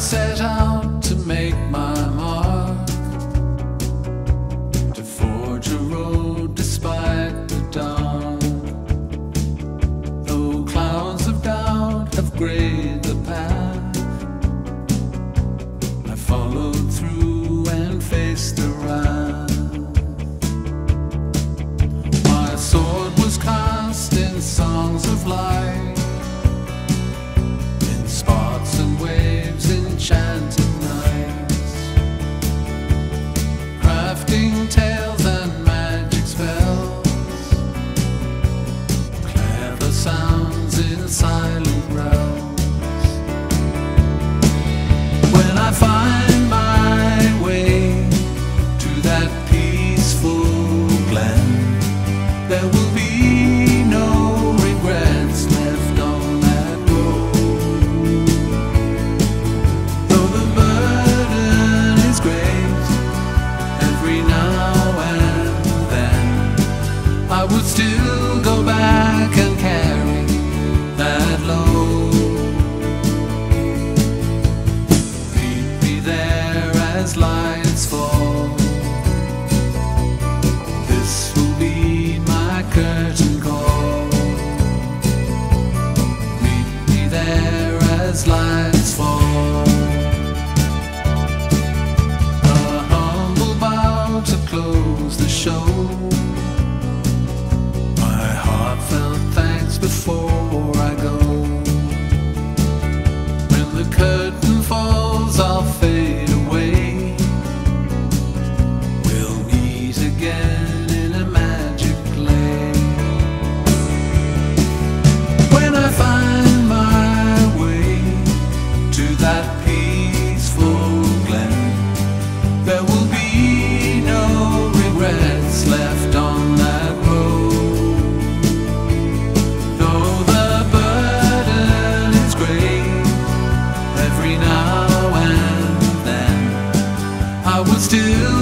set out to make my mark, to forge a road despite the dark. Though clouds of doubt have grayed the path, I followed through and faced the wrath. My sword was cast in songs of light, still go back and carry that load. Meet me there as lights before I go. When the curtain still